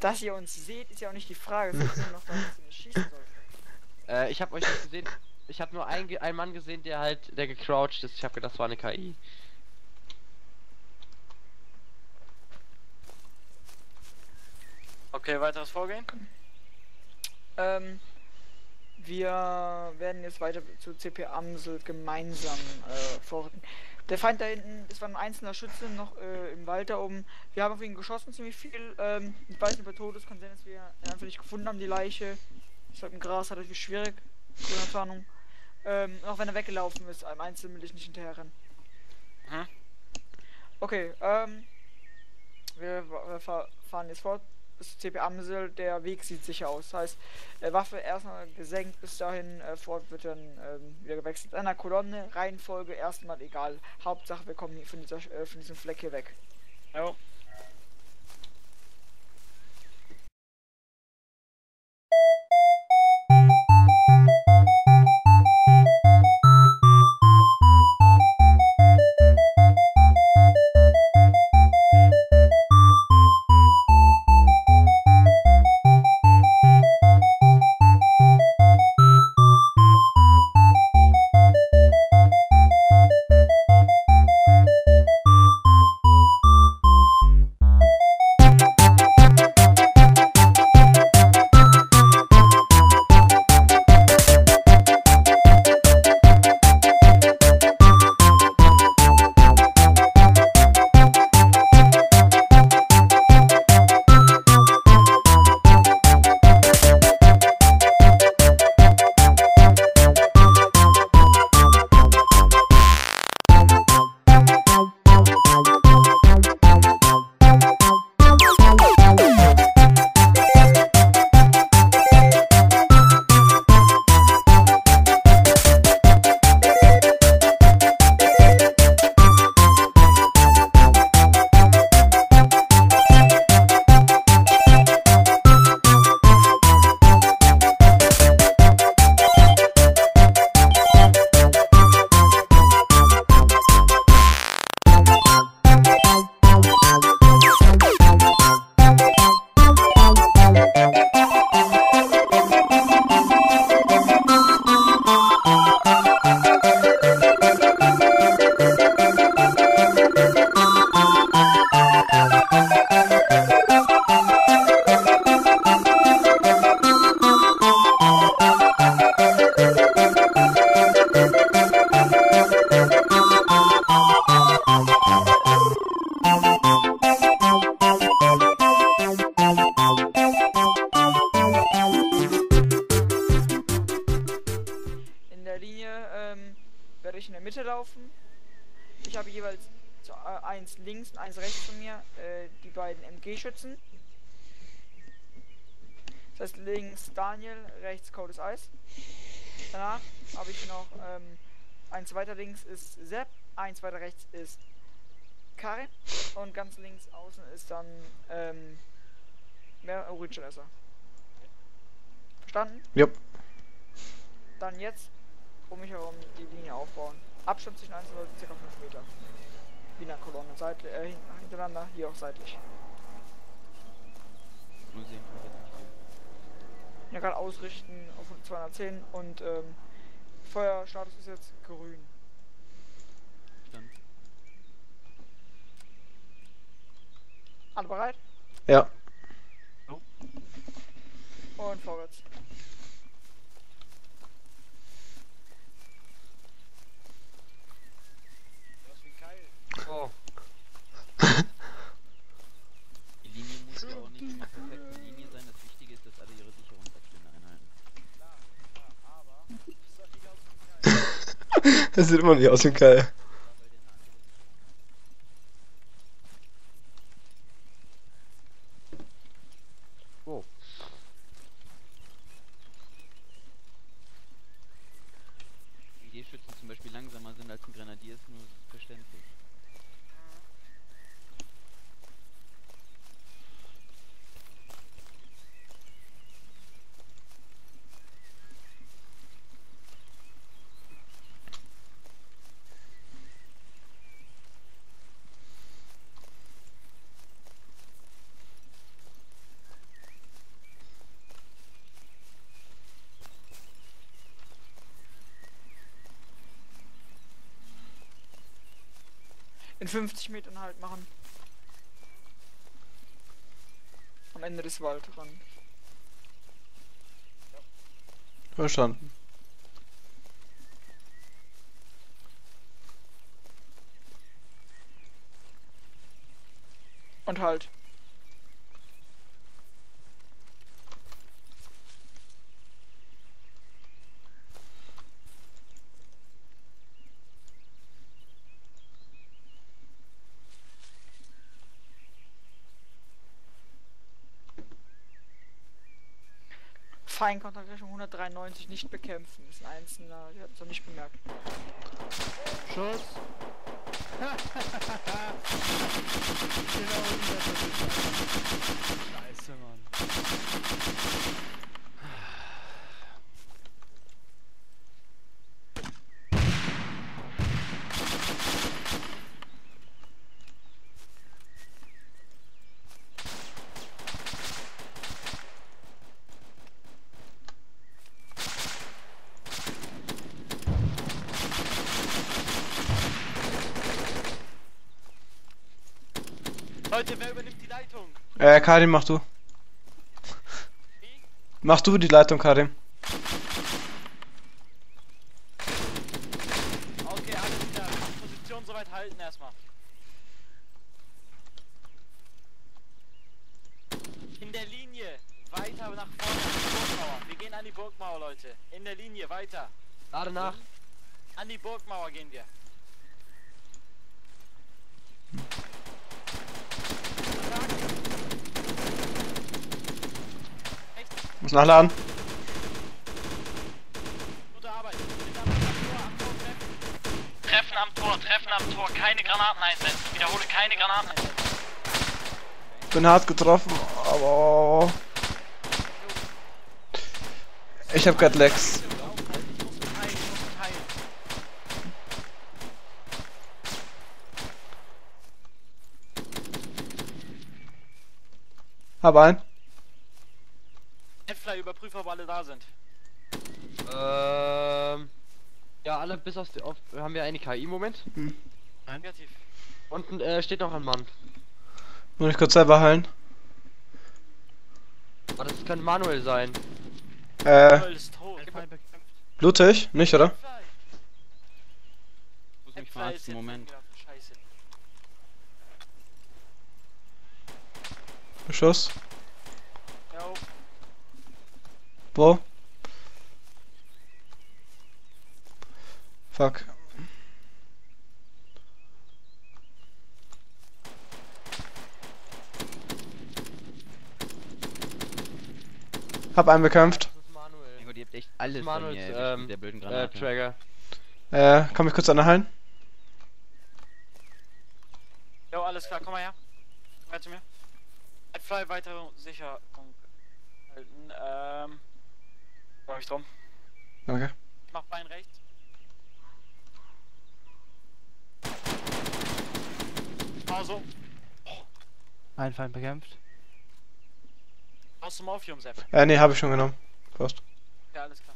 Dass ihr uns seht, ist ja auch nicht die Frage. Noch. Äh, ich habe euch nicht gesehen. Ich habe nur einen, einen Mann gesehen, der halt, der gecrouched ist. Ich habe gedacht, das war eine KI. Okay, weiteres Vorgehen? Ähm, wir werden jetzt weiter zu CP Amsel gemeinsam äh, vorrücken. Der Feind da hinten, es war ein einzelner Schütze noch äh, im Wald da oben. Wir haben auf ihn geschossen, ziemlich viel. Ähm, ich weiß nicht, ob er tot ist, kann sein, dass wir ihn einfach nicht gefunden haben, die Leiche. Ich glaube, im Gras hat viel schwierig. Ohne Tarnung. Ähm, auch wenn er weggelaufen ist, einem Einzelnen will ich nicht hinterherrennen. Mhm. Okay, ähm, wir, wir fa- fahren jetzt fort CP Amsel. Der Weg sieht sicher aus. Das heißt, äh, Waffe erstmal gesenkt bis dahin, äh, fort wird dann ähm, wieder gewechselt. In einer Kolonne, Reihenfolge erstmal egal. Hauptsache, wir kommen von, dieser, äh, von diesem Fleck hier weg. Jo. Codes Eis. Danach habe ich noch ähm, eins weiter links ist Sepp, eins weiter rechts ist Karin und ganz links außen ist dann ähm, mehr Urinschlösser. Verstanden? Jupp. Dann jetzt um mich herum die Linie aufbauen. Abstand zwischen einzelnen Leuten ca. 5 Meter. Wie in einer Kolonne. Seitlich, äh, hin- hintereinander, hier auch seitlich. Ich viel. Ja, gerade ausrichten auf 210 und ähm, Feuerstatus ist jetzt grün. Stand. Alle bereit? Ja. Und vorwärts. Oh. Die Linie muss ja auch nicht immer perfekt eine Linie sein. Das Wichtige ist, dass alle ihre Sicherungsabstände einhalten. Das sieht immer nicht aus wie geil. Aber bei der Nase Oh. Wie die Schützen zum Beispiel langsamer sind als ein Grenadier, ist nur verständlich. In 50 Metern halt machen. Am Ende des Waldrands. Verstanden. Und halt. Feinkontaktrechnung 193 nicht bekämpfen. Ist ein einzelner, hat es noch nicht bemerkt. Schuss! genau Scheiße, Mann. Leute, wer übernimmt die Leitung? Äh, Karim, mach du. Wie? Mach du die Leitung, Karim. Okay, alles klar. Position soweit halten erstmal. In der Linie. Weiter nach vorne an die Burgmauer. Wir gehen an die Burgmauer, Leute. In der Linie, weiter. Lade nach. An die Burgmauer gehen wir. Muss nachladen. Gute Arbeit. Treffen. Am Tor, treffen am Tor. Keine Granaten einsetzen. Wiederhole, keine Granaten einsetzen. Bin hart getroffen, aber... Ich hab grad Lex. Ich muss mich heilen, ich muss mich heilen. Hab ein. Überprüfe, ob alle da sind. Ähm. Ja, alle bis auf, die- auf haben wir eine KI im Moment. Negativ. Unten äh, steht noch ein Mann. Muss ich kurz selber heilen. Aber das könnte Manuel sein. Äh, Joel ist tot. blutig? Nicht, oder? Ich muss mich verarzten, Moment. wieder- Scheiße. Beschuss. Jo, Wo? Fuck. Hab einen bekämpft. Das ist Manuel. Mein Gott, ihr habt echt alles bei Manuels, mir ähm, der blöden Äh. Trigger. Äh, komm ich kurz an der heilen? jo, alles klar, komm mal her. Komm her zu mir. Headfly, weitere Sicherung halten. Ähm. Komm mich drum. Danke. Ich mach Bein rechts. Pause. Ein Feind bekämpft. Brauchst du Morphium, Sepp? Äh, nee, hab ich schon genommen. Fast. Ja, alles klar.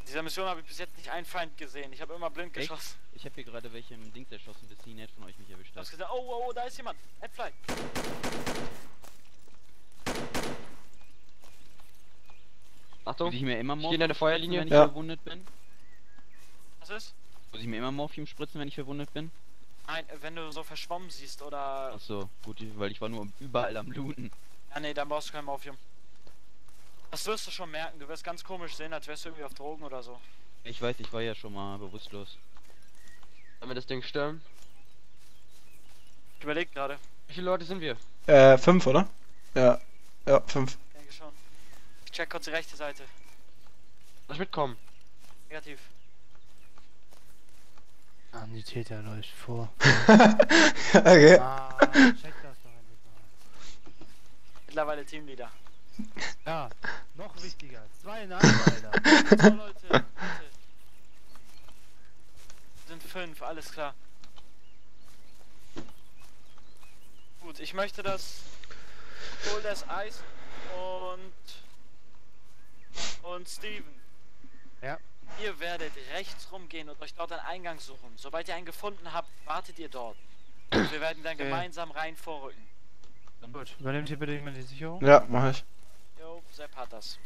In dieser Mission habe ich bis jetzt nicht einen Feind gesehen. Ich habe immer blind Echt? geschossen. Ich habe hier gerade welche im Dings erschossen, bis nett von euch mich erwischt Du hat. hast gesagt, oh, oh, oh, da ist jemand. Headfly. Achtung. Muss ich mir immer Stehen Morphium in der spritzen, Feuerlinie? wenn ich Ja. verwundet bin? Was ist? Muss ich mir immer Morphium spritzen, wenn ich verwundet bin? Nein, äh, wenn du so verschwommen siehst oder... Ach so, gut, weil ich war nur überall am Looten. Ja, nee, dann brauchst du kein Morphium. Das wirst du schon merken. Du wirst ganz komisch sehen, als wärst du irgendwie auf Drogen oder so. Ich weiß, ich war ja schon mal bewusstlos. Sollen wir das Ding stürmen? Ich überleg gerade. Wie viele Leute sind wir? Äh, fünf, oder? Ja. Ja, fünf. Denke schon. Ich check kurz die rechte Seite. Lass mitkommen. Negativ. Sanitäter läuft vor. okay. Ah, check das doch endlich mal. Mittlerweile Teamleader. Ja, noch wichtiger. Zwei Namen, Alter. So Leute, bitte. Sind fünf, alles klar. Gut, ich möchte das Hol das Eis und und Steven. Ja. Ihr werdet rechts rumgehen und euch dort einen Eingang suchen. Sobald ihr einen gefunden habt, wartet ihr dort. Und wir werden dann Okay. gemeinsam rein vorrücken. Gut. Übernehmt hier bitte jemand die Sicherung? Ja, mach ich. Jo, Sepp hat das.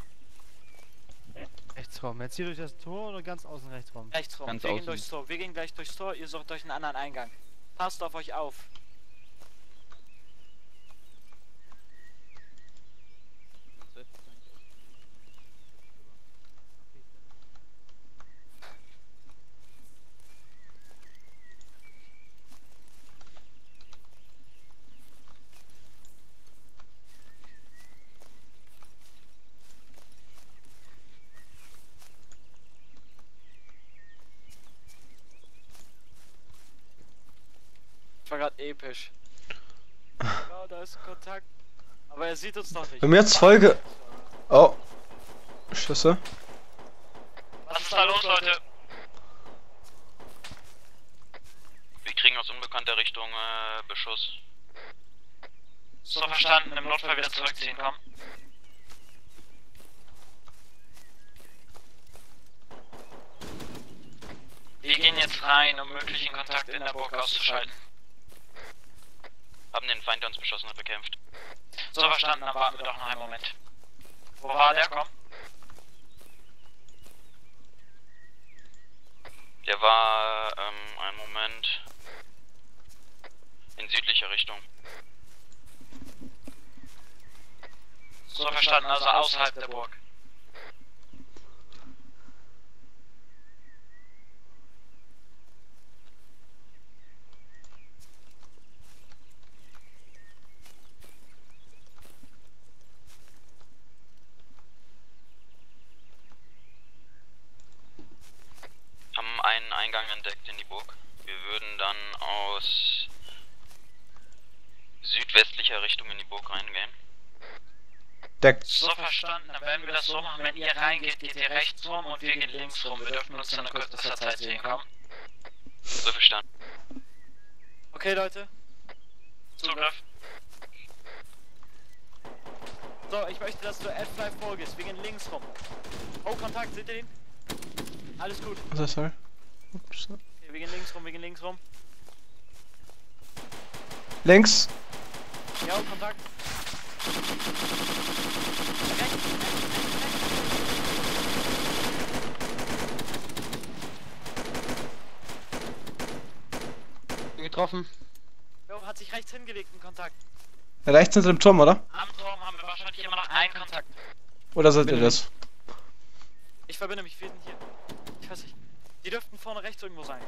Rechts rum. Jetzt hier durch das Tor oder ganz außen rechts rum? Rechts rum. Ganz wir gehen außen. durchs Tor. Wir gehen gleich durchs Tor. Ihr sucht euch einen anderen Eingang. Passt auf euch auf. Das war gerade episch. Ja, da ist Kontakt. Aber er sieht uns noch nicht. Wir haben jetzt Folge. Oh. Schüsse. Was ist da los, Leute? Wir kriegen aus unbekannter Richtung äh, Beschuss. So verstanden, im Notfall wieder zurückziehen, komm. Wir gehen jetzt rein, um möglichen Kontakt in der Burg auszuschalten. Haben den Feind, der uns beschossen hat, bekämpft. So verstanden, dann warten wir doch noch einen Moment. Wo war der? Komm. Der war, ähm, einen Moment in südlicher Richtung. So verstanden, also außerhalb der Burg. Haben einen Eingang entdeckt in die Burg. Wir würden dann aus südwestlicher Richtung in die Burg reingehen. Deckt. So verstanden, dann werden wir das so machen, wenn ihr reingeht, geht ihr rechts rum und wir gehen links rum. Wir dürfen uns dann in kürzester Zeit sehen, komm. So verstanden. Okay, Leute. Zugriff. So, ich möchte, dass du F5 vorgehst. Wir gehen links rum. Oh, Kontakt, seht ihr den? Alles gut. Was ist das? Ups. Okay, wir gehen links rum, wir gehen links rum. Links. Ja, Kontakt. Rechts, rechts, rechts, Bin getroffen. rechts. Jo, hat sich rechts hingelegt, ein Kontakt. Rechts sind sie im Turm, oder? Am Turm haben wir wahrscheinlich immer noch einen Kontakt. Oder seid ihr das? Ich verbinde mich, wir sind hier. Ich weiß nicht. Die dürften vorne rechts irgendwo sein.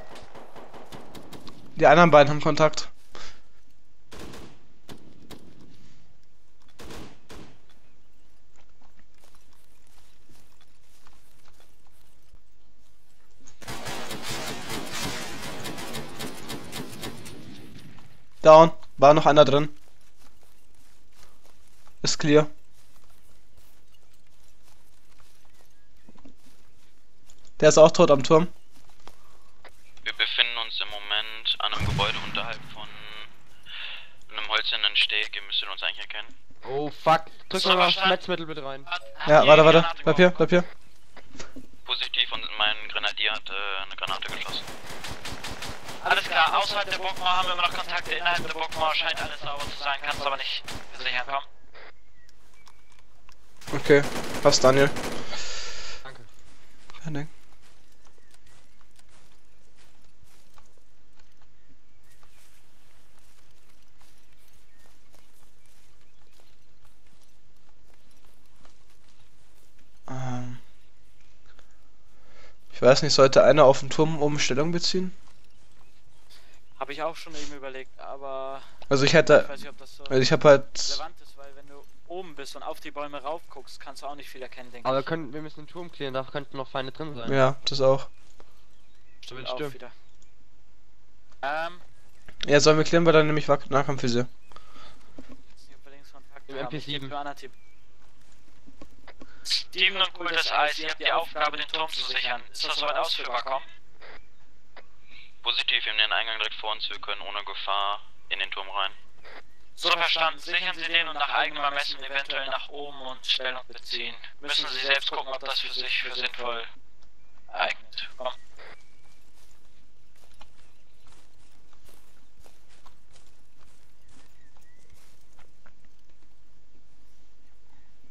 Die anderen beiden haben Kontakt. Down. War noch einer drin. Ist clear. Der ist auch tot am Turm. Wir befinden uns im Moment an einem Gebäude unterhalb von einem holzernen Steg. Ihr müsstet uns eigentlich erkennen. Oh fuck. Drück mal mal verstanden. Schmerzmittel bitte rein. Ja, warte, warte. Bleib hier, bleib hier. Positiv und mein Grenadier hat äh, eine Granate geschossen. Alles klar, außerhalb der Burgmauer haben wir immer noch Kontakte. Innerhalb der Burgmauer scheint alles sauber zu sein. Kannst aber nicht sicher kommen. Okay, passt Daniel. Danke. Kein Ding. Ähm. Ich weiß nicht, sollte einer auf den Turm oben Stellung beziehen? Habe ich auch schon eben überlegt, aber Also ich ich hätte, weiß nicht, ob das so also ich habe halt, relevant ist, weil wenn du oben bist und auf die Bäume rauf guckst, kannst du auch nicht viel erkennen, denke Aber wir ich. können, wir müssen den Turm klären, da könnten noch Feinde drin sein. ja, das auch. Stimmt stimmt. auch wieder. Ähm, Ja, sollen wir klären, weil dann nämlich Nahkampfvisier. jetzt nicht, ob wir links Kontakt Im haben. Ich MP7. geb für Anna-Tipp. Steven und Guldes Eis, ihr habt die Aufgabe, den Turm zu sichern. Ist das soweit ausführbar, komm? Positiv, wir haben den Eingang direkt vor uns. Wir können ohne Gefahr in den Turm rein. So verstanden. Sichern Sie den und nach eigenem Ermessen eventuell nach oben und Stellung beziehen. Müssen Sie selbst gucken, ob das für sich für sinnvoll eignet. Komm.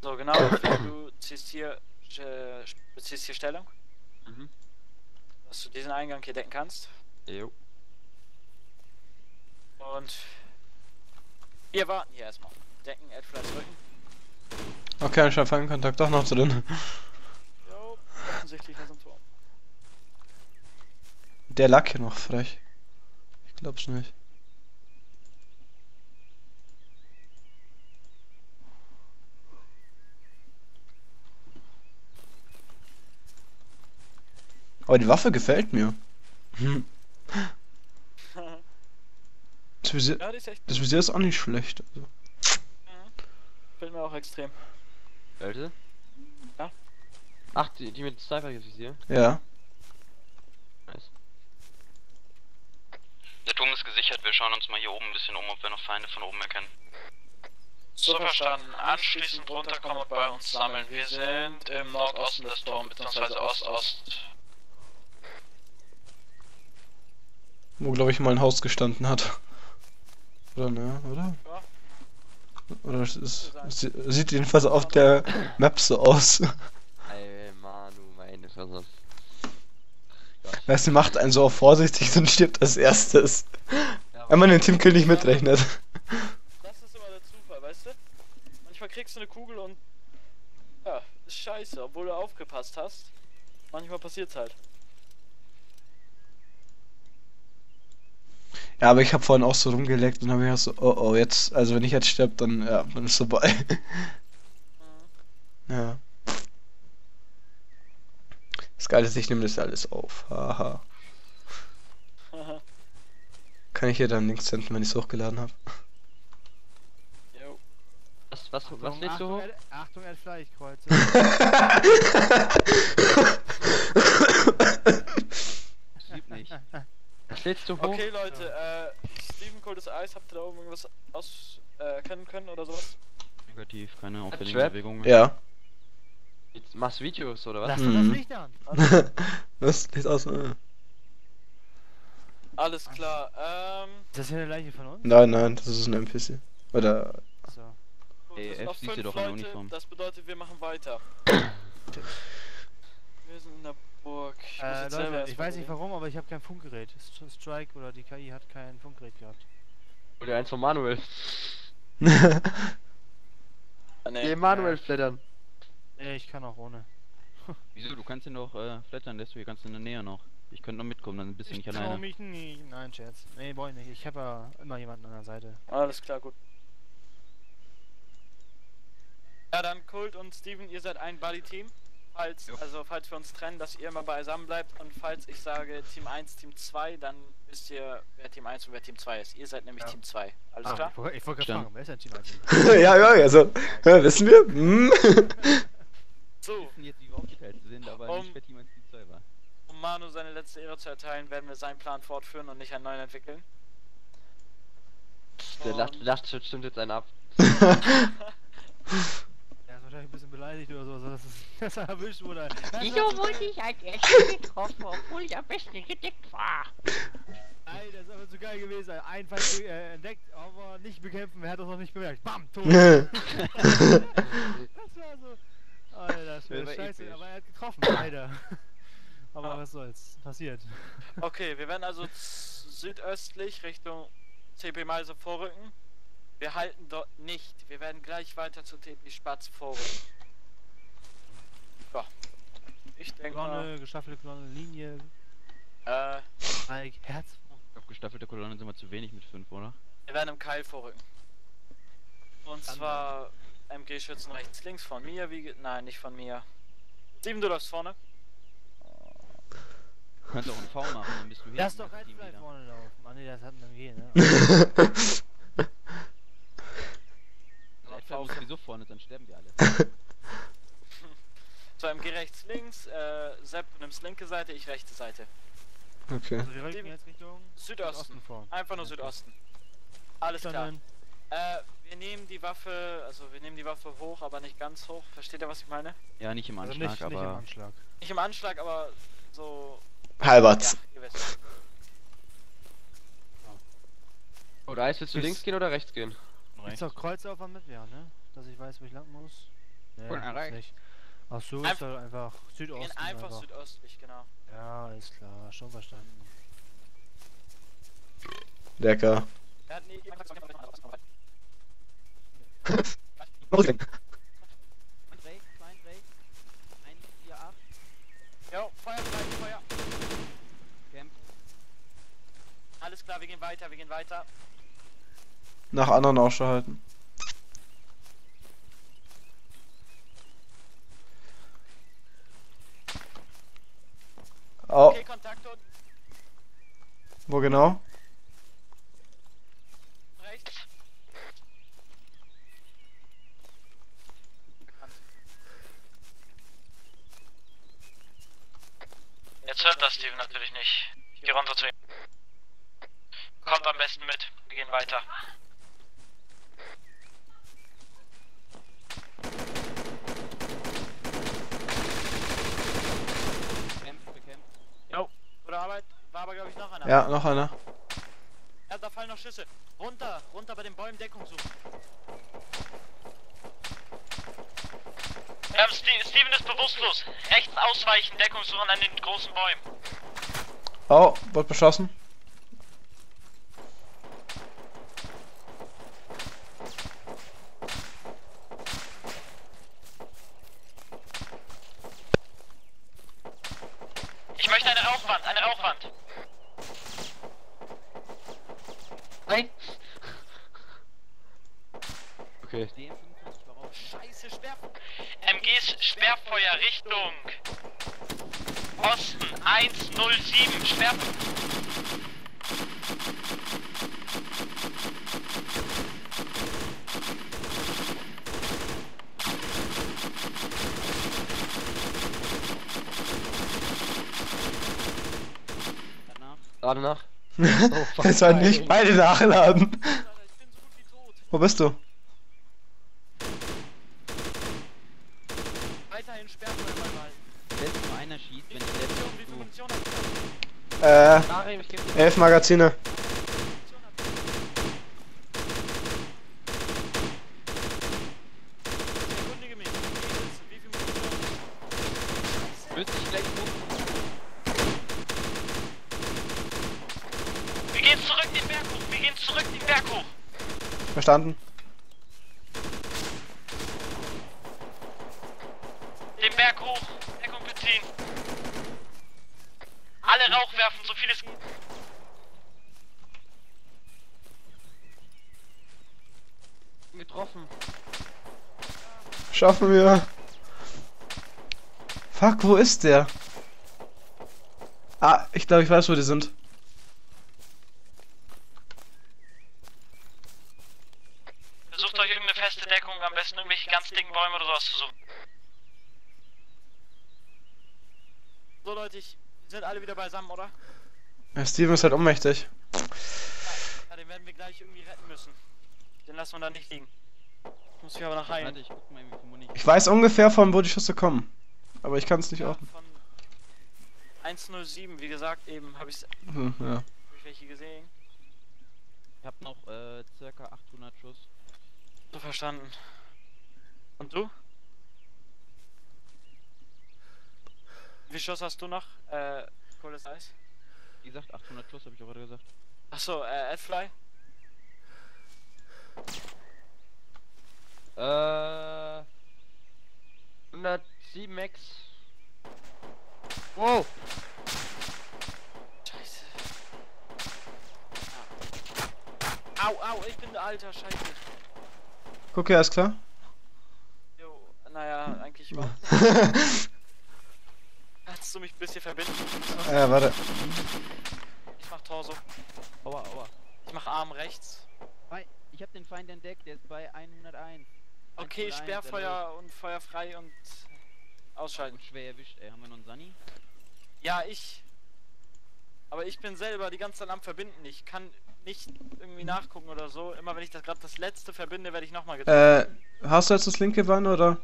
So, genau. Du ziehst hier, äh, beziehst hier Stellung. Mhm. Dass du diesen Eingang hier decken kannst. Jo. Und wir warten hier erstmal. Decken, Adflash drücken. Okay, anscheinend Fangkontakt doch noch drin. Jo, offensichtlich was im Turm. Der lag hier noch frech. Ich glaub's nicht. Aber die Waffe gefällt mir. Hm. Das Visier, ja, ist echt. das Visier ist auch nicht schlecht. Also. Fällt mir auch extrem. Welche? Ja. Ach, die, die mit Sniper hier. Ja. Nice. Der Turm ist gesichert, wir schauen uns mal hier oben ein bisschen um, ob wir noch Feinde von oben erkennen. So verstanden. Anschließend runterkommen und bei uns sammeln. Wir sind im Nordosten des Turms, beziehungsweise Ost-Ost. Wo glaube ich mal ein Haus gestanden hat. Oder ne, oder? Ja. Oder es ist, sieht jedenfalls auf der Map so aus. Ey, Manu, meine Fresse. Weißt du, macht einen so vorsichtig und stirbt als erstes. Wenn man den Teamkill nicht mitrechnet. Das ist immer der Zufall, weißt du? Manchmal kriegst du eine Kugel und. Ja, ist scheiße, obwohl du aufgepasst hast. Manchmal passiert's halt. Ja, aber ich habe vorhin auch so rumgeleckt und habe mir so, oh oh, jetzt, also wenn ich jetzt sterbe, dann, ja, dann ist vorbei. ja. Das Geile ist, ich nehme das alles auf. Haha. Kann ich hier dann Links senden, wenn ich es hochgeladen habe? Jo. Was, was, was Achtung, lädst du Achtung, hoch? Achtung, Ed Fleischkreuze. Sieht nicht. Was lädst du hoch? Okay, Leute, äh, Steven Cold Eis, habt ihr da oben irgendwas aus äh, erkennen können oder sowas? Negativ, keine auffälligen? Bewegungen. Ja. Jetzt Machst du Videos oder was? Lass doch das Mhm. Licht an. Das sieht aus. Äh. Alles klar, ähm. Ist das hier eine Leiche von uns? Nein, nein, das ist ein NPC. Oder. So. Gut, Ey, F fünf doch in der Uniform. das bedeutet, wir machen weiter. Wir sind in der Burg. Ich Äh, Leute, ich weiß nicht warum, aber ich habe kein Funkgerät. St- Strike oder die KI hat kein Funkgerät gehabt. Oder eins von Manuel. Ah, nee. Manuel flattern. Äh, ich kann auch ohne. Wieso? Du kannst ihn doch äh, flattern, lässt du hier ganz in der Nähe noch. Ich könnte noch mitkommen, dann bist du nicht ich trau alleine. mich nicht. Nein, Scherz. Nee, brauch ich nicht. Ich habe ja immer jemanden an der Seite. Alles klar, gut. Ja, dann Kult und Steven, ihr seid ein Buddy-Team. Falls, Jo. also falls wir uns trennen, dass ihr immer beisammen bleibt und falls ich sage Team 1, Team 2, dann wisst ihr, wer Team 1 und wer Team 2 ist. Ihr seid nämlich Ja. Team 2. Alles Ah, klar? Ich wollte gerade fragen, wer ist denn Team 1? ja, ja, also. Ja, wissen wir? Hm? So, Wir wissen jetzt, wie wir aufgeteilt sind, aber Um- nicht wer Team 1 Team 2 war. um Manu seine letzte Ehre zu erteilen, werden wir seinen Plan fortführen und nicht einen neuen entwickeln. Der lacht, Und- lacht stimmt jetzt einen ab. Wahrscheinlich ein bisschen beleidigt oder so, dass, er erwischt wurde. Wieso wurde ich als erstes getroffen, obwohl ich am besten gedeckt war? Nein, das ist aber zu geil gewesen. Ein Feind äh, entdeckt, aber nicht bekämpfen. Er hat das noch nicht bemerkt. Bam, tot. das war so. Alter, das Das war scheiße, episch. aber er hat getroffen, leider. aber Ah. was soll's. Passiert. Okay, wir werden also südöstlich Richtung TP Meise vorrücken. Wir halten dort nicht. Wir werden gleich weiter zu TP Spatz vorrücken. Ja. Ich denke mal, Kolonne, gestaffelte Kolonne, Linie, äh, Mike, Herz. Ich glaube, gestaffelte Kolonnen sind wir zu wenig mit 5, oder? wir werden im Keil vorrücken. Und Dann zwar MG-Schützen rechts, links von mir, wie ge- Nein, nicht von mir. Steven, du läufst vorne. Du kannst auch einen V machen, dann bist du hier. Lass doch Fly vorne laufen. Ah ne, das hat ein MG, ne? Muss sowieso vorne, dann sterben wir alle. So, MG rechts, links. Äh, Sepp, nimmst linke Seite, ich rechte Seite. Okay. Also wir rücken jetzt Richtung Südosten. vor. Einfach nur Okay. Südosten. Alles klar. Äh, wir nehmen die Waffe, also wir nehmen die Waffe hoch, aber nicht ganz hoch. Versteht ihr, was ich meine? Ja, nicht im Also Anschlag, nicht, nicht im aber. Anschlag. Nicht im Anschlag, aber so. Halberts. Ja. Oder Eis, willst du links gehen oder rechts gehen? Ist doch Kreuzaufwand mit, ja, ne? Dass ich weiß, wo ich lang muss. Nee, Und gibt's erreicht. nicht. Ach so, Einf- ist halt einfach Südosten. gehen einfach, südöstlich, genau. Ja, ist klar, schon verstanden. Lecker. Er rechts, rechts. 148, Jo, Feuer frei, Feuer. Camp. Alles klar, wir gehen weiter, wir gehen weiter. Nach anderen Ausschau halten. Oh, Okay, Kontakt und wo genau? rechts. Jetzt hört das Steven natürlich nicht. Ich geh runter zu ihm. Kommt am besten mit. Wir gehen weiter. Camp, bekämpft. Jo, gute Arbeit. War aber, glaube ich, noch einer. Ja, noch einer. Ja, da fallen noch Schüsse. Runter, runter bei den Bäumen Deckung suchen. Ähm, Ste Steven ist bewusstlos. Rechts ausweichen, Deckung suchen an den großen Bäumen. Oh, wird beschossen. Ich möchte eine Rauchwand, eine Rauchwand. Nein! Okay. DM55 voraus. Scheiße, Sperr. MGs Sperrfeuer Richtung Osten 107. Sperr. Danach. Gerade nach. fuck, Jetzt soll nein. nicht beide nachladen. Alter, ich bin so gut wie tot. Wo bist du? Weiterhin Sperrfeuer beibehalten. Wenn nur einer schießt, Wie wenn viel ich Munition, wie viel selbst Munition habt ihr? Äh, Karim, ich geb dir. elf Magazine. Munition habt ihr? Ich erkundige mich. Wie viel Munition? Willst du schlecht Wir gehen zurück den Berg hoch. Wir gehen zurück den Berg hoch. Verstanden? Den Berg hoch. Deckung beziehen. Alle Rauch werfen, so viel es geht. getroffen. Schaffen wir. Fuck, wo ist der? Ah, ich glaube, ich weiß, wo die sind. Versucht euch irgendeine feste Deckung, am besten irgendwelche ganz dicken Bäume oder sowas zu suchen. So Leute, ich wir sind alle wieder beisammen, oder? Ja, Steven ist halt ohnmächtig. Ja, den werden wir gleich irgendwie retten müssen. Den lassen wir da nicht liegen. Ich muss mich aber nach Warte, heilen. ich guck mal. Ich weiß ungefähr, von wo die Schüsse kommen. Aber ich kann es nicht Ja, von 107, wie gesagt, eben habe ich, Hm, ja. hab ich welche gesehen. Ich hab noch äh, circa 800 Schuss. So verstanden. Und du? Wie viel Schuss hast du noch? Äh, Kohles Eis? Wie gesagt, 800 Schuss habe ich auch gerade gesagt. Achso, äh, Adfly? Äh. 107 Max. Wow! Scheiße. Ah. Au, au, ich bin alter Scheiße. Guck, ja, ist klar. Jo, naja, eigentlich überhaupt. Kannst du mich ein bisschen verbinden? Ja, warte. Ich mach Torso. Aua, aua. Ich mach Arm rechts. Ich hab den Feind entdeckt, der ist bei 101. Okay, 101, Sperrfeuer und Feuer frei und ausschalten. läuft. Schwer erwischt, ey. Haben wir noch einen Sunny? Ja, ich. Aber ich bin selber die ganze Zeit am Verbinden. Ich kann nicht irgendwie nachgucken oder so. Immer wenn ich das gerade das letzte verbinde, werde ich nochmal getroffen. Äh, hast du jetzt das linke Bein oder?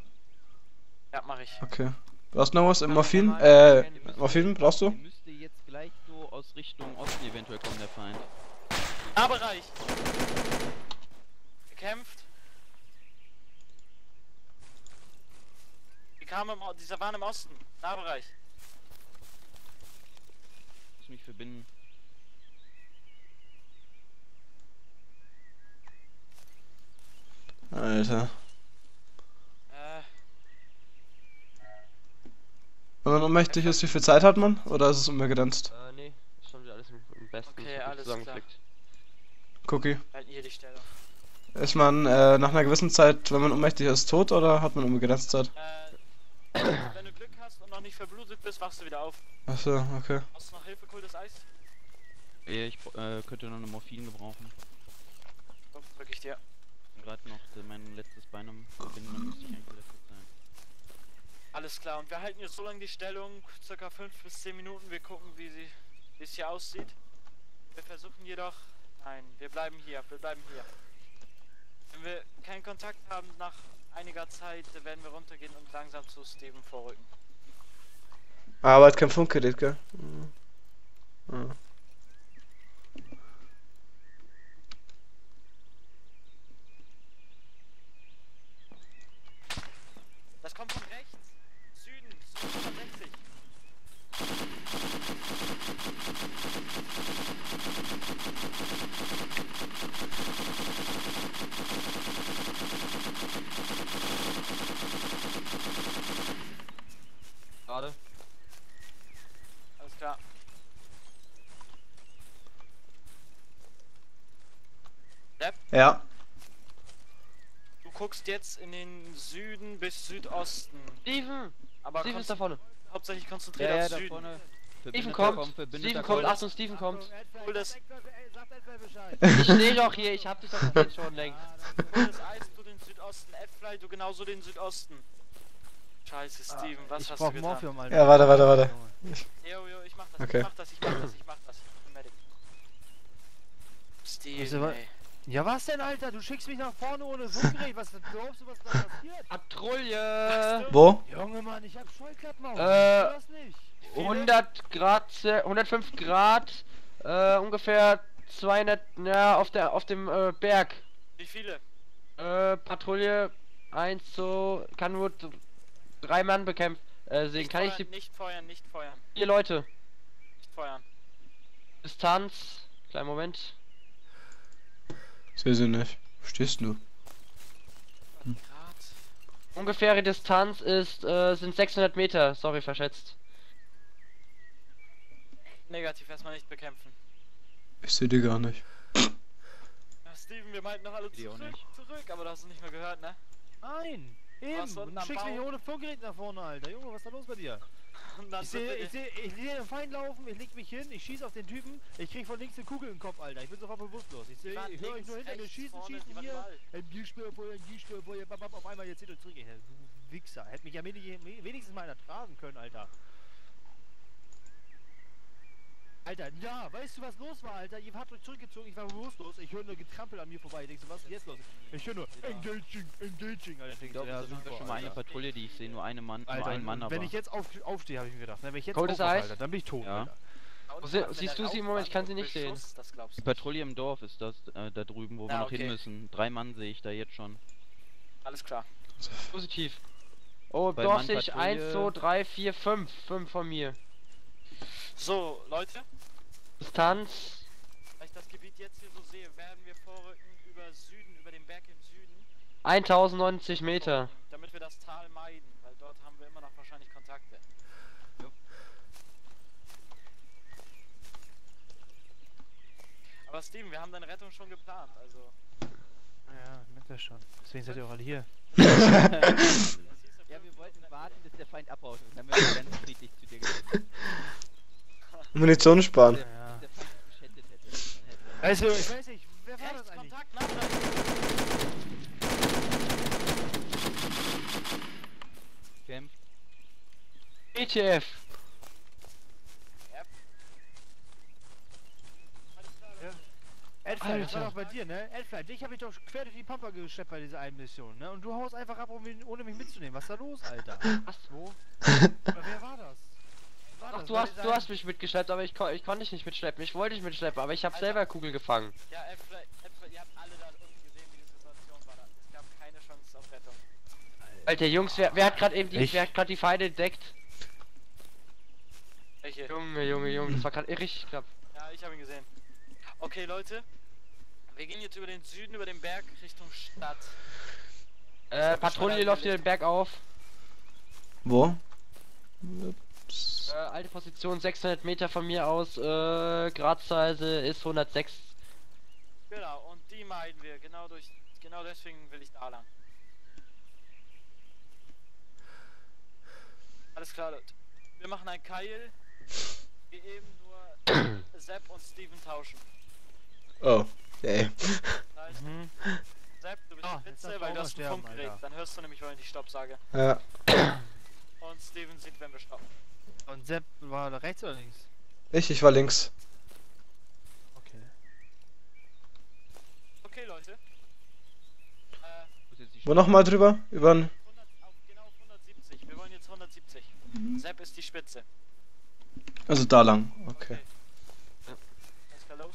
Ja, mache ich. Okay. Brauchst du noch was? Kann Morphin? Äh, Morphin brauchst du? Müsste jetzt gleich so aus Richtung Osten eventuell kommen, der Feind. Nahbereich! Gekämpft. Die kamen im, dieser waren im Osten. Nahbereich. Muss mich verbinden. Alter. Äh, Wenn man ohnmächtig ist, wie viel Zeit hat man? Oder ist es unbegrenzt? Äh, nee, ist schon wieder alles im, besten Okay, alles zusammengeflickt. Cookie. halten hier die Stelle. Ist man äh, nach einer gewissen Zeit, wenn man ohnmächtig ist, tot oder hat man unbegrenzt Zeit? Äh, wenn du Glück hast und noch nicht verblutet bist, wachst du wieder auf. Achso, okay. Hast du noch Hilfe, cooles Eis? Ja, Ich äh, könnte noch eine Morphin gebrauchen. Oh, drück ich dir. Gerade noch äh, mein letztes Bein am Verbinden, dann müsste ich eigentlich wieder fit sein. Alles klar, und wir halten jetzt so lange die Stellung, circa 5 bis 10 Minuten. Wir gucken, wie sie wie es hier aussieht. Wir versuchen jedoch. Nein, wir bleiben hier, wir bleiben hier. Wenn wir keinen Kontakt haben nach einiger Zeit, werden wir runtergehen und langsam zu Steven vorrücken. Aber hat kein Funkgerät, gell? Ah. Das kommt von rechts. Süden, Süden 160. Gerade. Alles klar. Ja. Du guckst jetzt in den Süden bis Südosten. Steven! Aber Steven ist da vorne. hauptsächlich konzentriert Ja, ja, auf Süden. vorne. Steven kommt! Steven kommt, kommt. Achtung, Steven kommt. Hol das-. Ich steh doch hier, ich hab dich doch gesehen schon längst. Hol das Eis, du den Südosten. F-Fly, du genauso den Südosten. Scheiße, Steven, was ich hast du brauch getan? Morphium, Alter. Ja, warte, warte, warte. Jo, jo, ich mach das, Okay. ich mach das, ich mach das, ich mach das. Ich bin Medic. Du Steven, ey. Ja, was denn, Alter? Du schickst mich nach vorne ohne Funkgerät. Was glaubst du, was da passiert? Patrouille! Wo? Junge, Mann, ich hab Scheuklappen auf. Äh, Weißt du das nicht? 100 Grad, Ce- 105 Grad, äh, ungefähr 200, ja, auf der, auf dem äh, Berg. Wie viele? Äh, Patrouille 1 so, kann nur drei Mann bekämpfen, äh, sehen. Nicht Kann ich feuern, die nicht feuern, nicht feuern, vier Leute? nicht feuern. Distanz, kleinen Moment. Seh sie nicht. Wo stehst du? Grad. Ungefähre Distanz ist, äh, sind 600 Meter. Sorry, verschätzt. Negativ, erstmal nicht bekämpfen. Ich seh die gar nicht. Ja, Steven, wir meinten noch alle zurück, nicht. zurück, aber du hast es nicht mehr gehört, ne? Nein. Eben. Und schickst mich ohne Funkgerät nach vorne, Alter. Junge, was ist da los bei dir? Ich sehe, ich sehe, ich sehe den Feind laufen, ich leg mich hin, ich schieße auf den Typen, ich krieg von links eine Kugel im Kopf, Alter. Ich bin sofort bewusstlos. Ich sehe, ich höre euch nur hinter mir schießen, schießen die waren hier. überall. MG-Störfeuer, MG-Störfeuer, babab, auf einmal jetzt seht ihr zurück. Du Wichser. Hätte mich ja wenig- wenigstens mal einer tragen können, Alter. Alter, ja, weißt du, was los war, Alter? Ihr habt euch zurückgezogen, ich war bewusstlos. Ich höre nur Getrampel an mir vorbei. Ich denk so, was ist jetzt los? Ich höre nur Engaging, Engaging, Alter. Ich glaube, ja, das ist super, schon mal eine. Patrouille, die ich sehe. Nur eine Mann, Alter, nur ein Mann, aber. wenn ich jetzt auf, aufstehe, habe ich mir gedacht, ne, wenn ich jetzt Eis? Alter, dann bin ich tot, Ja. Alter. Sie- wir siehst du sie im Moment? Ich kann sie nicht sehen. Das glaubst Die du. Patrouille im Dorf ist das äh, da drüben, wo wir Ah, noch okay. hin müssen. Drei Mann sehe ich da jetzt schon. Alles klar. Positiv. Oh, Bei dort Mann sehe ich 1, Patrouille- 2, 3, 4, 5. 5 von mir. So, Leute, Distanz. wenn ich das Gebiet jetzt hier so sehe, werden wir vorrücken über Süden, über den Berg im Süden. 1090 Meter. Damit wir das Tal meiden, weil dort haben wir immer noch wahrscheinlich Kontakte. Aber Steven, wir haben deine Rettung schon geplant, also. Ja, ich merk das schon. Deswegen seid ihr auch alle hier. Ja, wir wollten warten, bis der Feind abhaut. Und dann wären wir ganz friedlich zu dir gekommen. Munition sparen. Ja. Bis der Feind uns geschändet hätte. Dann hätten wir- Also, ich weiß nicht, wer war das eigentlich? Kontakt! Kämpft. ETF. Edfly, Alter, das war doch bei dir, ne? Elflein, dich hab ich doch quer durch die Pampa geschleppt bei dieser einen Mission, ne? Und du haust einfach ab, um ohne mich mitzunehmen. Was ist da los, Alter? Was, wo? Oder wer war das? War Ach, das du hast, du hast mich mitgeschleppt, aber ich, kon ich konnte dich nicht mitschleppen. Ich wollte dich mitschleppen, aber ich habe selber Kugel gefangen. Ja, Äpfel, Äpfel, ihr habt alle da unten gesehen, wie die Situation war. Es gab keine Chance auf Rettung. Alter, Jungs, wer, wer hat gerade eben die, Ich- wer hat gerade die Feinde entdeckt? Welche? Junge, Junge, Junge, das war gerade richtig knapp. Ja, ich habe ihn gesehen. Okay, Leute. Wir gehen jetzt über den Süden, über den Berg Richtung Stadt. Äh, Patrouille läuft hier den Berg auf. Wo? Äh, alte Position 600 Meter von mir aus. Äh, Gradzahl ist 106. Genau, und die meiden wir. Genau durch. Genau deswegen will ich da lang. Alles klar, Leute. Wir machen ein Keil. Wie eben nur Sepp und Steven tauschen. Oh. Ey. Das heißt, Mhm. Sepp, du bist Ah, Spitze, darfst du weil du hast ein sterben, Funkgerät. Alter. Dann hörst du nämlich, wenn ich Stopp sage. Ja. Und Steven sieht, wenn wir stoppen. Und Sepp war da rechts oder links? Ich, ich war links. Okay. Okay, Leute. Äh, Wo nochmal drüber? Über 100, auf, genau auf 170. Wir wollen jetzt 170. Sepp ist die Spitze. Also da lang. Okay. Alles klar, los.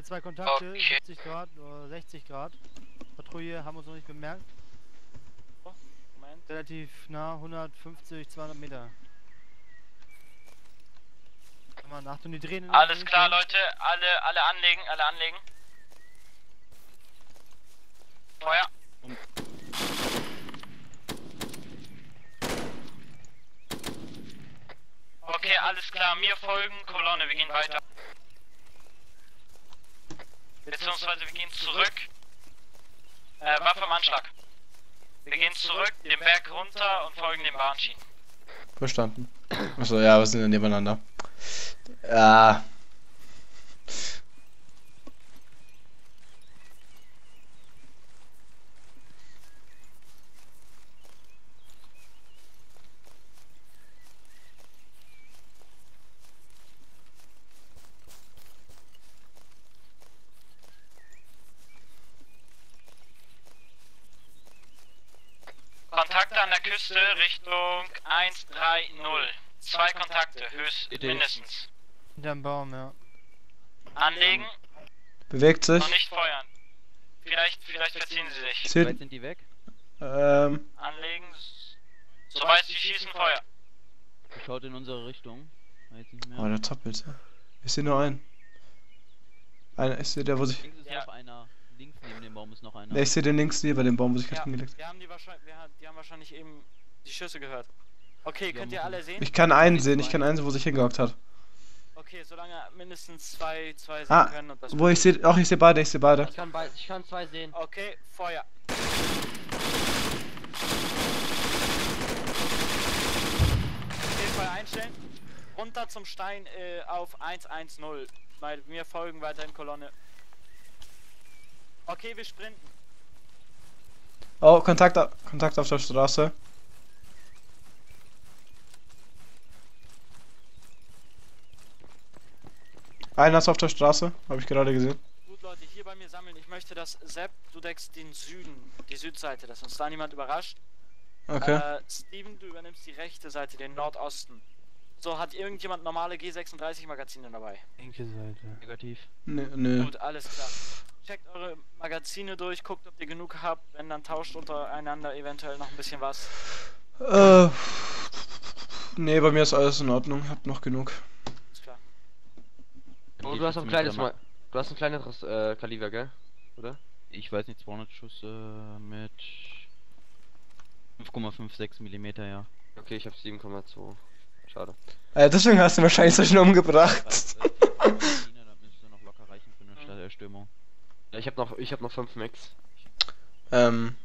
Hier zwei Kontakte, Okay. 70 Grad oder 60 Grad. Patrouille haben wir uns noch nicht bemerkt. Moment. Relativ nah, 150, 200 Meter. Kann man Achtung, die drehen. Alles klar, Winkel. Leute. Alle, alle anlegen, alle anlegen. Feuer. Okay, alles klar. Mir folgen, Kolonne. Wir gehen weiter. Beziehungsweise wir gehen zurück. Äh, Waffe am Anschlag. Wir gehen zurück, den Berg runter und folgen den Bahnschienen. Verstanden. Achso, ja, wir sind ja nebeneinander. Ja. Kontakte an der Küste Richtung 130. Zwei Kontakte, höchst mindestens. Hinterm Baum, ja. Anlegen, Bewegt sich. noch nicht feuern. Vielleicht, vielleicht verziehen sie sich. Wie Zehn. weit sind die weg? Ähm, Anlegen, sobald sie schießen, Feuer. Schaut in unsere Richtung. Weiß nicht mehr. oh, der zappelt. Ich sehe nur einen. Einer, ich sehe der, wo sich. Ist Ja. Links neben dem Baum ist noch einer. Ne, ich sehe den links neben dem Baum, wo sich Ja, gerade hingelegt. wir haben die die haben wahrscheinlich eben die Schüsse gehört. Okay, könnt ihr alle sehen? Ich kann einen sehen, ich kann einen sehen, wo sich hingehockt hat. Okay, solange mindestens zwei, zwei sehen Ah, können und das. Wo ich sehe, auch ich sehe beide, ich sehe beide. Ich kann, ich kann zwei sehen. Okay, Feuer. Auf jeden Fall einstellen. Runter zum Stein äh, auf 110. Weil wir folgen weiter in Kolonne. Okay, wir sprinten. Oh, Kontakt, Kontakt auf der Straße. Einer ist auf der Straße, habe ich gerade gesehen. Gut, Leute, hier bei mir sammeln. Ich möchte, dass Sepp, du deckst den Süden, die Südseite, dass uns da niemand überrascht. Okay. Äh, Steven, du übernimmst die rechte Seite, den Nordosten. So, hat irgendjemand normale G36 Magazine dabei? Linke Seite. Negativ. Nö, nö. Gut, alles klar. Checkt eure Magazine durch, guckt, ob ihr genug habt. Wenn, dann tauscht untereinander eventuell noch ein bisschen was. Äh. Nee, bei mir ist alles in Ordnung. Hab noch genug. Ist klar. Oh, du hast ein mit kleines Mal. Du hast ein kleineres äh, Kaliber, gell? Oder? Ich weiß nicht, 200 Schuss äh, mit 5,56 Millimeter, ja. Okay, ich hab 7,2. Schade. Äh, deswegen hast du wahrscheinlich so schnell umgebracht. Ja, ich hab noch, ich hab noch 5 Max. Ähm.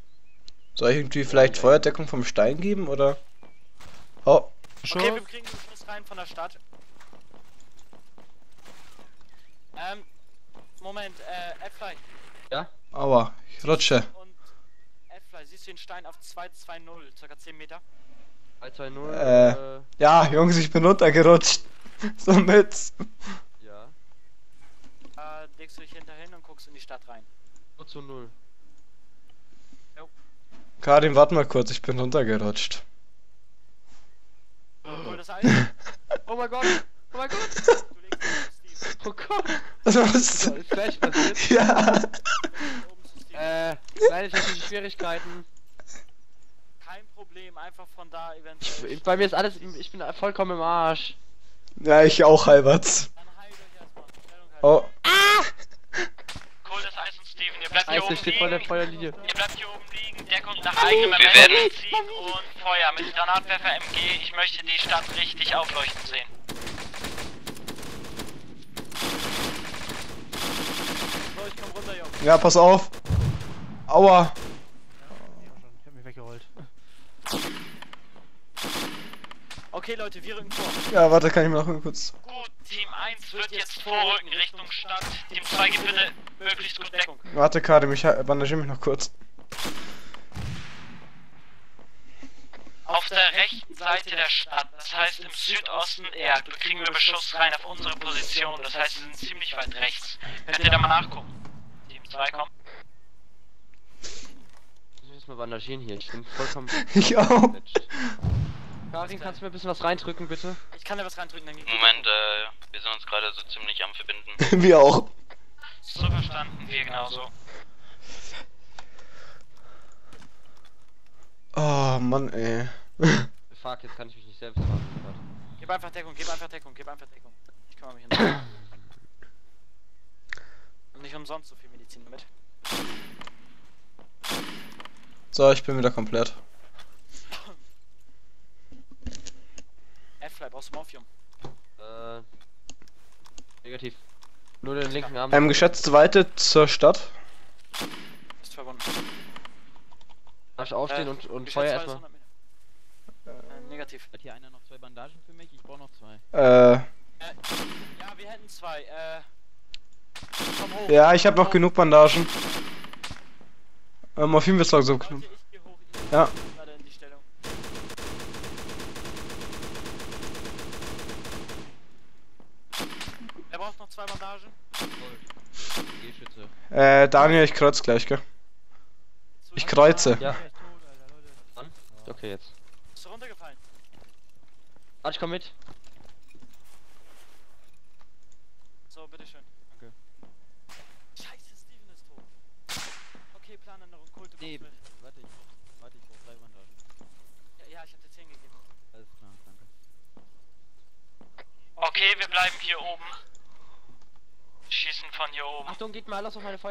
Soll ich irgendwie vielleicht Feuerdeckung vom Stein geben oder? Oh. Okay, wir kriegen den Schuss rein von der Stadt. Ähm, Moment, äh, Adfly Aua, ich rutsche. und Adfly, siehst du den Stein auf 220, circa 10 Meter? 3, 2, 0. Äh. äh Ja, Jungs, ich bin runtergerutscht. Somit. ja. Äh, legst du dich hinterhin und guckst in die Stadt rein. 0 zu 0. Karim, warte mal kurz, ich bin runtergerutscht. Das Eis, Oh mein Gott! Oh mein Gott! du legst dich zu Steve. Oh Gott! Was Ist du? gleich passiert. Ja. Oben zu Steve. Äh, kleine technische Schwierigkeiten. Kein Problem, einfach von da eventuell. Bei mir ist alles, ich bin vollkommen im Arsch. Ja, ich auch halberts. Halten. Oh. Cool, das heißt und Steven, ihr bleibt hier Eis, oben der steht der liegen. Feuerlinie. Ihr bleibt hier oben liegen, Deckung nach eigenem Wir werden ziehen und Feuer mit Granatwerfer MG. Ich möchte die Stadt richtig aufleuchten sehen. So, ich komm runter, Jungs. Ja, pass auf. Aua. Ich hab mich weggerollt. Okay, Leute, wir rücken vor. Ja, warte, kann ich mir noch kurz. Gut, Team 1 wird jetzt vorrücken Richtung Stadt. Team 2 gibt bitte möglichst gut Deckung. Warte, Karim, ich ha- bandagiere mich noch kurz. Auf der rechten Seite der Stadt, das heißt im Südosten eher, kriegen wir Beschuss rein auf unsere Position. Das heißt, wir sind ziemlich weit rechts. Könnt ihr da mal nachgucken? Team 2 kommt. Ich muss mal bandagieren hier, ich bin vollkommen Ich auch. Karin, kannst du mir ein bisschen was reindrücken, bitte? Ich kann da was reindrücken, dann Moment, äh, wir sind uns gerade so ziemlich am Verbinden. Wir auch. So verstanden, wir genauso. Oh, Mann, ey. Fuck, jetzt kann ich mich nicht selbst machen. Gott. Gib einfach Deckung, gib einfach Deckung, gib einfach Deckung. Ich kümmere mich das. Und nicht umsonst so viel Medizin mit. So, ich bin wieder komplett. Adfly, brauchst du Morphium? Äh. Negativ. Nur den linken Arm. Ähm, geschätzt weite zur Stadt. Bist verbunden. Darf ich aufstehen Äh, und, und Feuer erstmal? 100 Meter. Äh, negativ. Hat hier einer noch zwei Bandagen für mich? Ich brauche noch zwei. Äh, Ja, wir hätten zwei. Äh. Komm hoch. ja, ich habe komm noch genug Bandagen. Äh, Morphin wird langsam Leute, knapp. ich geh hoch. Ich Ja. geh gerade in die Stellung. Wer braucht noch zwei Bandagen? Äh, Daniel, ich kreuz gleich, gell? Ich kreuze. Ja. Okay, jetzt. Bist du runtergefallen? Warte, ich komm mit. So, bitteschön. Danke. Scheiße, Steven ist tot. Okay, Planänderung, Kulte, Nee, warte, ich brauch, warte, ich brauch drei Bandagen. Ja, ja, ich hab dir 10 gegeben. Alles klar, danke. Okay, wir bleiben hier oben. Schießen von hier oben. Achtung, geht mal alles auf meine Feuer.